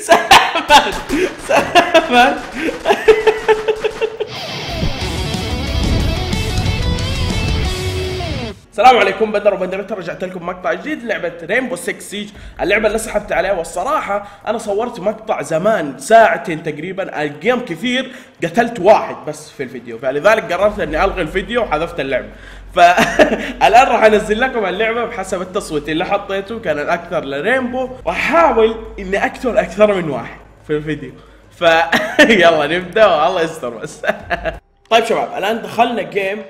سلامات سلامات السلام عليكم بدر وبندر. رجعت لكم مقطع جديد لعبة Rainbow 6 Siege اللعبة اللي سحبت عليها والصراحة أنا صورت مقطع زمان ساعتين تقريبا ال game كثير قتلت واحد بس في الفيديو فلذلك قررت إني ألغي الفيديو وحذفت اللعبة. فالآن راح أنزل لكم اللعبة بحسب التصويت اللي حطيته كان الأكثر ل Rainbow وأحاول إني أقتل أكثر من واحد في الفيديو. ف يلا نبدأ والله يستر بس. طيب شباب الآن دخلنا game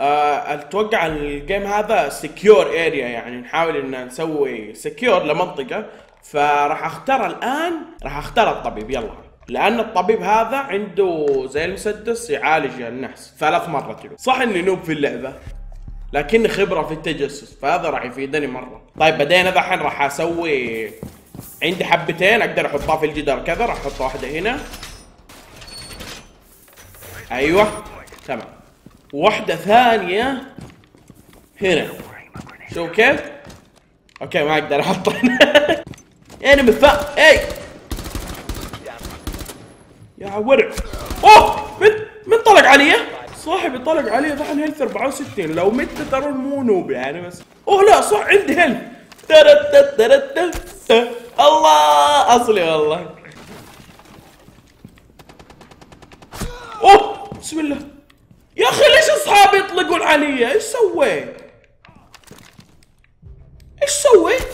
آه، أتوقع ال game هذا secure area يعني نحاول إن نسوي secure لمنطقة. فراح أختار الآن راح أختار الطبيب يلا. لأن الطبيب هذا عنده زي المسدس يعالج الناس ثلاث مرات يقول صح إني noob في اللعبة لكني خبرة في التجسس فهذا راح يفيدني مرة. طيب بدينا ذحين راح أسوي عندي حبتين أقدر أحطها في الجدار كذا راح أحط واحدة هنا. أيوه تمام. واحدة ثانية هنا. شوف كيف؟ okay ما أقدر أحط. هنا أنا مفا اي يا ورع أوه! من من طلق علي؟ صاحبي طلق علي ذحين health 64 لو مت ترى مو noob يعني بس. أوه لا صح عندي health الله أصلي والله. أوه! بسم الله. يا أخي ليش أصحابي يطلقون علي؟ إيش سويت؟ إيش سويت؟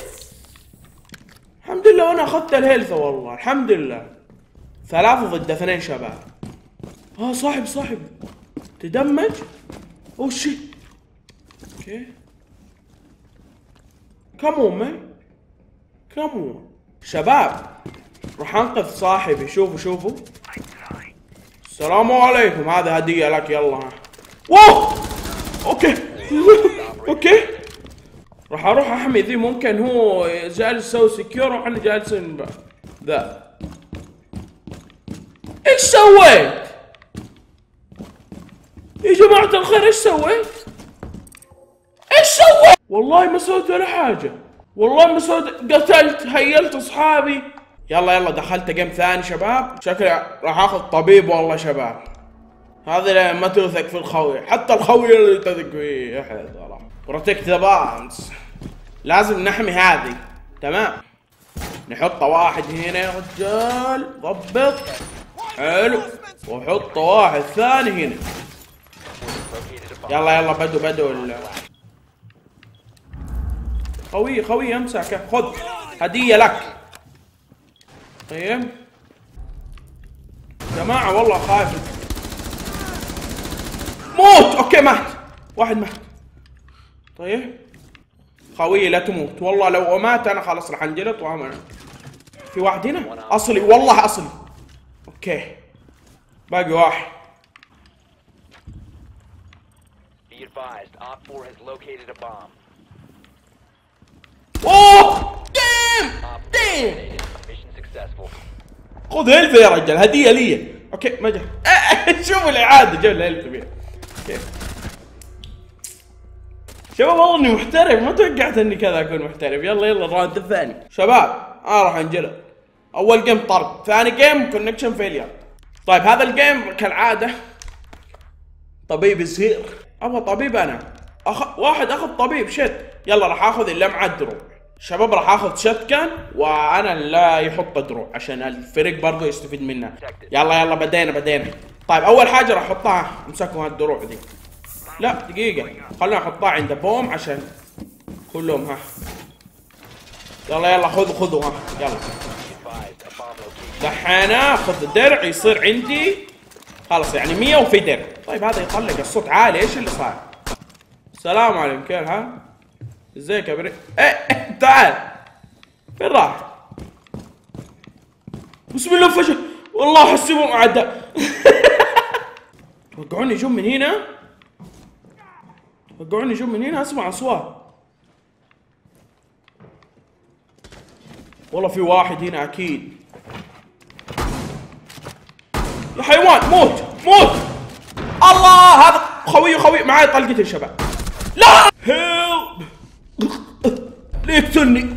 الحمد لله وأنا أخذت ال health والله. الحمد لله. ثلاثة ضد اثنين شباب. آه صاحب صاحب. تدمج؟ اوه shit okay come on man come on شباب راح أنقذ صاحبي. شوفوا شوفوا. السلام عليكم. هذا هدية لك. يلا. wow okay okay راح أروح أحمي. ذي ممكن هو جالس يسوي secure وإحنا جالسين ذا. إيش سويت؟ يا جماعة الخير إيش سويت؟ إيش سويت؟ والله ما سويت ولا حاجة. والله ما سويت قتلت هيلت اصحابي. يلا يلا دخلت جيم ثاني شباب. شكلي راح آخذ طبيب والله شباب. هذا ما توثق في الخوي. حتى الخوي اللي تثق فيه. والله بروتكت ذا بانس لازم نحمي هذه. تمام. نحط واحد هنا يا رجال. ضبط. حلو. وحط واحد ثاني هنا. يلا يلا بدو بدو. خوي خوي امسك خذ هدية لك. طيب. جماعة والله خايف. موت! أوكي مات. واحد مات. طيب. خوي لا تموت. والله لو مات أنا خلاص راح أنجلط في واحد هنا؟ أصلي. والله أصلي. okay. باقي واحد. Be advised, OpFor has located a bomb. اوه! damn! OpFor damn. خذ health يا رجال هدية لي. okay ما جاء شوفوا الاعاده جاب ال health فيها كيف شباب والله إني محترف ما توقعت إني كذا أكون محترف. يلا يلا ال round الثاني. شباب أنا راح انجلد أول game طرد. ثاني game connection failure طيب هذا ال game كالعادة طبيب يصير. أبغى طبيب أنا. أخ... واحد أخذ طبيب shit يلا راح آخذ اللي مع الدروع. شباب راح آخذ shotgun وأنا لا يحط دروع عشان الفريق برضه يستفيد منها يلا يلا بدينا بدينا. طيب أول حاجة راح أحطها. امسكوا هالدروع دي. لا دقيقة. خلينا أحطها عند بوم عشان كلهم ها. يلا يلا خذوا خذوا ها. يلا Advised, a bomb location. دحين آخذ درع يصير عندي خلاص يعني 100 وفي درع طيب هذا يطلق الصوت عالي إيش اللي صار؟ السلام عليكم كيف ها؟ إزيك يا بري؟ إيه تعال فين راح؟ بسم الله فشل والله احسبهم اعداء توقعوني يجون من هنا؟ توقعوني يجون من هنا أسمع أصوات والله في واحد هنا أكيد يا حيوان موت موت. الله هذا خوي خوي. معاي طلقتين شباب. لا! help ليه يقتلني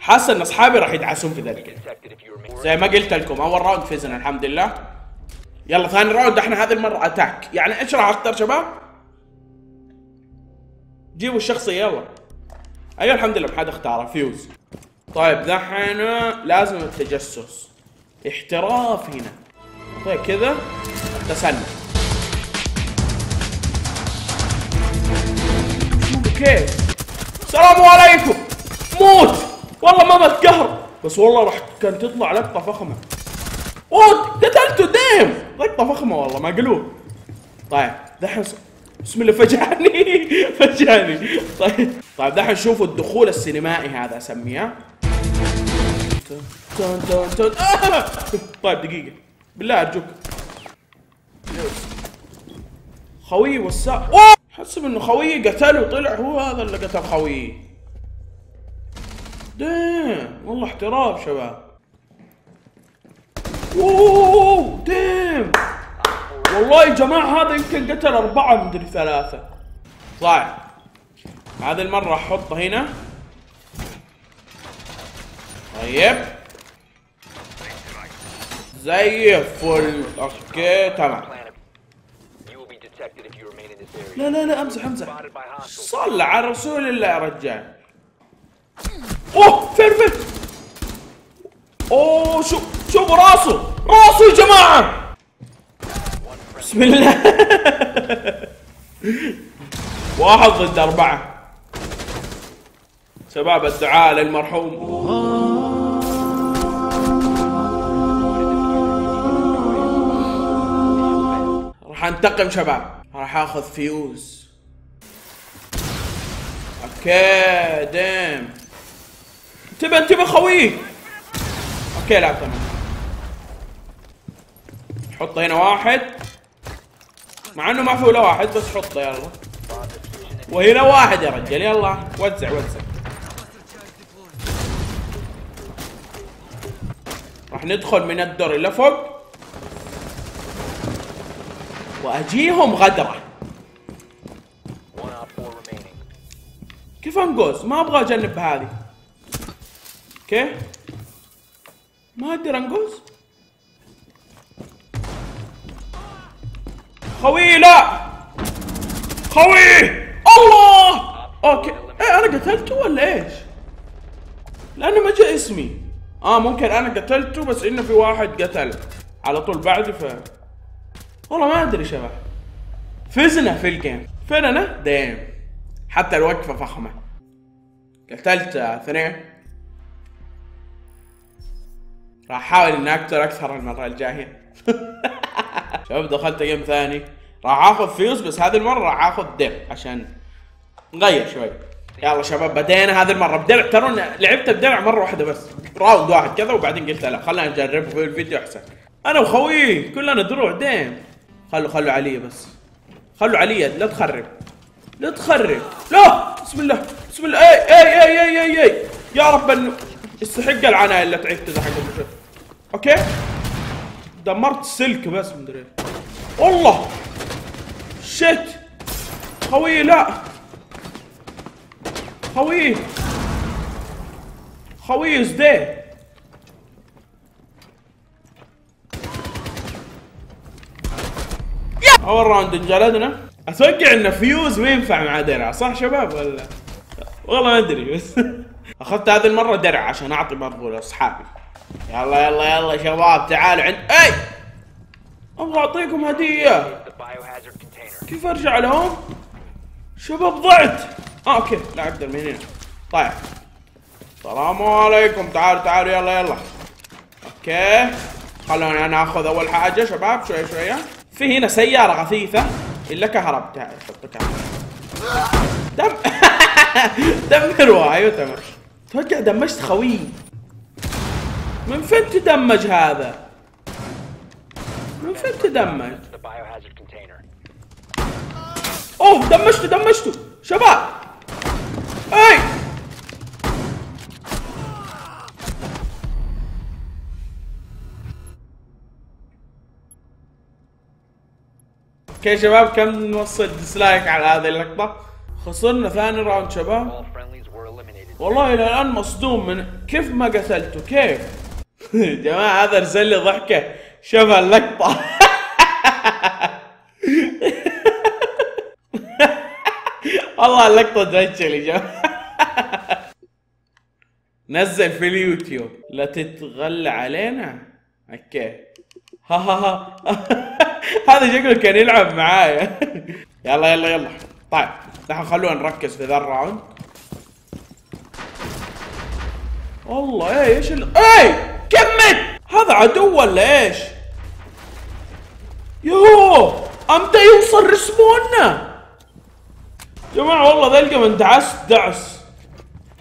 حاسس ان أصحابي راح يدعسون في ذلك. زي ما قلت لكم أول round فزنا الحمد لله. يلا ثاني round إحنا هذه المرة attack يعني إيش راح أختار شباب؟ جيبوا الشخصية يلا. أيوه الحمد لله حد اختاره. Fuze طيب دحين لازم التجسس. احتراف هنا. طيب كذا التسلل كيف السلام عليكم. موت. والله ما بتقهر. بس والله راح كان تطلع لقطة فخمة. اوه قتلته ديم. لقطة فخمة والله ما قلوب طيب دحين بسم الله فجعني فجعني طيب طيب دحين شوفوا الدخول السينمائي هذا أسميه! طيب دقيقة. بالله أرجوك. خوي وسا حسب إنه خويي قتله وطلع هو هذا اللي قتل خويي ديم والله احتراف شباب. أوه ديم والله يا جماعة هذا يمكن قتل أربعة مدري ثلاثة. طيب. هذه المرة أحطه هنا. طيب. زي الفل. أوكي تمام. لا لا لا أمزح أمزح. صل على رسول الله يا رجال. أوه فين فين؟ أوه شو شوفوا راسه راسه يا جماعة. بسم الله. واحد ضد أربعة. شباب الدعاء للمرحوم. راح انتقم شباب. راح آخذ Fuze. okay damn. انتبه انتبه خوي. okay لا تمام. حط هنا واحد. مع إنه ما في ولا واحد بس حطه يلا. وهنا واحد يا رجال يلا. وزع وزع. راح ندخل من الدور اللي فوق. وأجيهم غدره. كيف انقز؟ ما أبغى أجنب بهذه. okay؟ ما أقدر انقز؟ خوي لا! خوي! الله! okay، إيه أنا قتلته ولا إيش؟ لأنه ما جاء اسمي. آه ممكن أنا قتلته بس إنه في واحد قتل على طول بعدي ف والله ما أدري شباب. فزنا في ال game. فين أنا؟ damn. حتى الوقفة فخمة. قتلت اثنين. راح أحاول إني أقتل أكثر المرة الجاية. شباب دخلت game ثاني. راح آخذ Fuze بس هذه المرة راح آخذ درع عشان نغير شوي. يلا شباب بدينا هذه المرة بدرع ترى لعبت بدرع مرة واحدة بس. round واحد كذا وبعدين قلت لا خلينا نجرب. في الفيديو أحسن. أنا وخوي كلنا دروع damn خلوا خلوا علي بس. خلوا علي لا تخرب. لا تخرب. لا! بسم الله بسم الله. اي اي اي اي اي, أي. يا رب انه يستحق العناية اللي تعيد تزحق المشهد أوكي؟ دمرت السلك بس مدري والله. شت خوي لا. خوي. خوي إزدي. أول round انجلدنا أتوقع إن Fuze ما ينفع مع درع صح شباب ولا؟ والله ما أدري بس. أخذت هذه المرة درع عشان أعطي برضو لاصحابي يلا يلا يلا شباب تعالوا عندي! أبغى أعطيكم هدية. كيف أرجع لهم؟ شباب ضعت. آه okay لا أقدر من هنا. طيب. السلام عليكم. تعالوا تعالوا يلا يلا. أوكي. خلوني أنا أخذ أول حاجة شباب شوية شوية في هنا سيارة غثيثه إلا كهرب. تعال دم دمروها أيوه تمام توقع دمجت خوي. من فين تدمج هذا؟ من فين تدمج؟ أوه دمجته دمجته. شباب. أي. okay شباب كم نوصل dislike على هذه اللقطة؟ خسرنا ثاني round شباب. والله إلى الآن مصدوم من كيف ما قتلته كيف؟ جماعة هذا ارسل لي ضحكة. شوف اللقطه والله اللقطة ترجل يا جماعة. نزل في اليوتيوب. لا تتغلى علينا. okay. ها ها ها. هذا شكله كان يلعب معايا. يلا يلا يلا. طيب نحن خلونا نركز في ذا ال round. والله إيه إيش ال... إيه كمل! هذا عدو ولا إيش؟ يوه إمتى يوصل رسمونا جماعة والله ذا ال game أنا دعست دعس.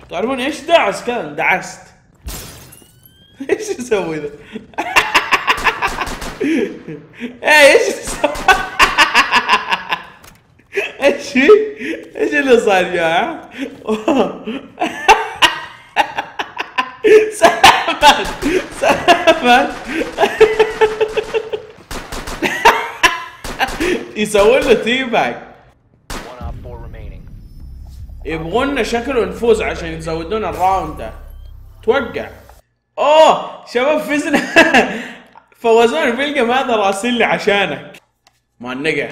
تعرفون إيش دعس؟ كان دعست إيش يسوي ذا؟ إيش يسوي إيش في؟ إيش اللي صار يا؟ سلامات سلامات يسوون له tea bag One op 4 remaining. يبغونا شكله نفوز عشان يزودون ال round ده توقع أوه شباب فزنا فوزون في ال game هذا راسل لي عشانك. ما النقع.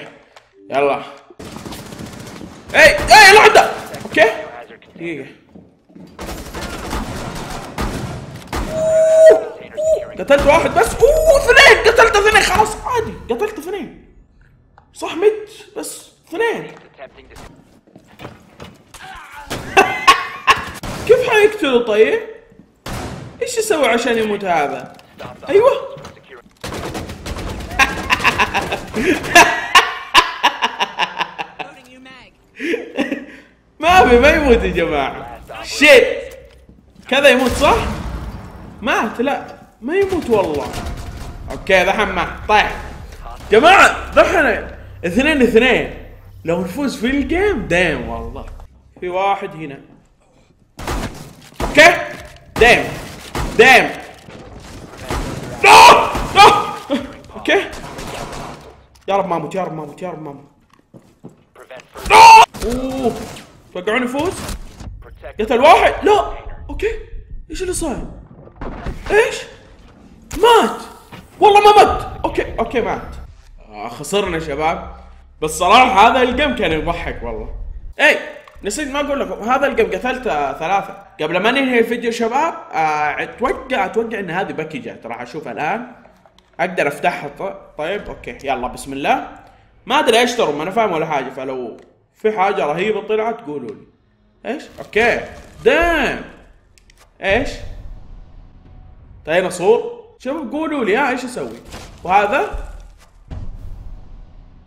يلا. اي اي العدة okay. دقيقة. قتلت واحد بس. أوه اثنين. قتلت اثنين. خلاص عادي. قتلت اثنين. صح مت بس اثنين. كيف حيقتله طيب؟ إيش يسوي عشان يموت هذا؟ أيوه. في ما يموت يا جماعة. شيت كذا يموت صح؟ مات. لا ما يموت والله. okay ذحين مات. طيب. جماعة ذحين. اثنين اثنين. لو نفوز في ال game دايم والله. في واحد هنا. okay. دايم دايم لا لا okay. يا رب ما أموت يا رب ما أموت يا رب ما أموت. further. أوه. توقعون؟ Protect. قتل واحد! لا! okay. إيش اللي صاير؟ إيش؟ مات! والله ما مات! okay okay مات. آه خسرنا شباب. بس صراحة هذا ال game كان يضحك والله. اي نسيت ما أقول لكم. هذا ال game قتلت آه ثلاثة. قبل ما ننهي الفيديو شباب آه أتوقع أتوقع إن هذه باكجات راح أشوفها الآن. أقدر أفتحها. طيب okay. يلا بسم الله. ما أدري إيش ترى ما أنا فاهم ولا حاجة فلو في حاجة رهيبة طلعت قولوا لي. إيش؟ okay. دام. إيش؟ ديناصور. شوف قولوا لي ها إيش أسوي؟ وهذا؟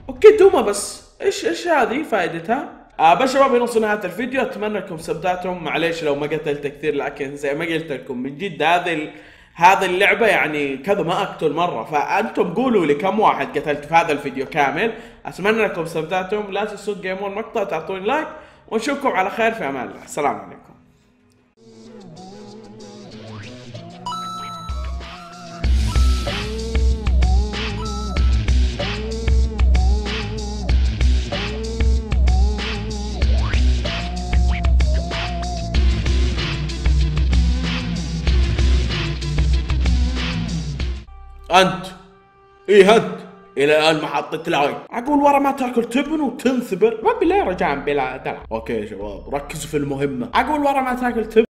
okay دوما بس. إيش إيش هذه فائدتها؟ آه بس شباب هنا وصلنا نهايه الفيديو. أتمنى انكم استمتعتم معليش لو ما قتلت كثير لكن زي ما قلت لكم من جد هذه. هذه اللعبة يعني كذا ما أقتل مرة. فأنتم قولوا لي كم واحد قتلت في هذا الفيديو كامل. أتمنى أنكم استمتعتم. لا تنسوا جيمون مقطع تعطوني لايك ونشوفكم على خير في أمان الله. السلام عليكم. أنت. إيه أنت؟ إلى الآن ما حطيت like أقول ورا ما تأكل تبن وتنثبر. ما بالله رجاء بلا دلع. okay يا شباب ركزوا في المهمة. أقول ورا ما تأكل تبن.